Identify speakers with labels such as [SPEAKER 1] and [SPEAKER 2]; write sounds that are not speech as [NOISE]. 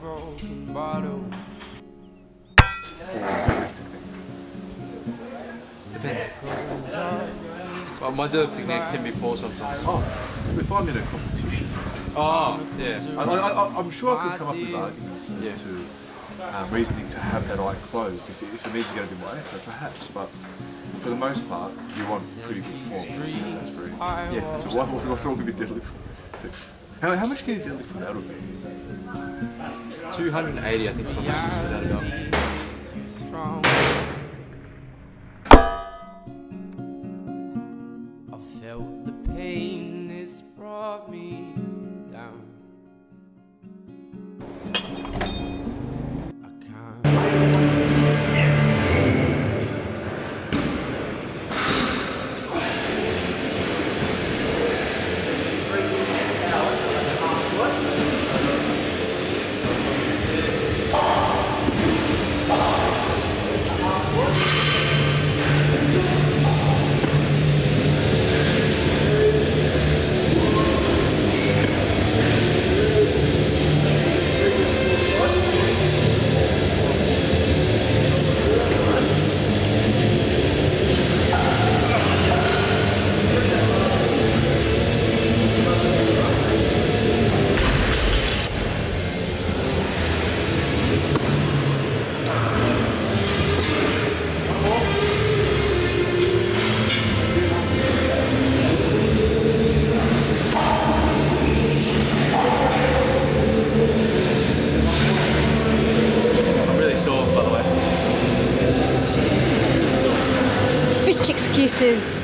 [SPEAKER 1] broken bottles.
[SPEAKER 2] Depends. Well, my deadlift technique can be poor sometimes.
[SPEAKER 3] Oh, if I'm in a competition,
[SPEAKER 2] Oh, yeah.
[SPEAKER 3] I, I, I'm sure I could come up with arguments as
[SPEAKER 2] Yeah.
[SPEAKER 3] to um, reasoning to have that eye closed if it, if it means to get a bit more effort, perhaps. But for the most part, you want pretty good form. That's very.
[SPEAKER 2] Yeah. [LAUGHS]
[SPEAKER 3] So what, what's wrong with your deadlift? How, how much can you deadlift without it?
[SPEAKER 2] 280, I think, is my.
[SPEAKER 1] I felt the pain, this brought me
[SPEAKER 4] excuses.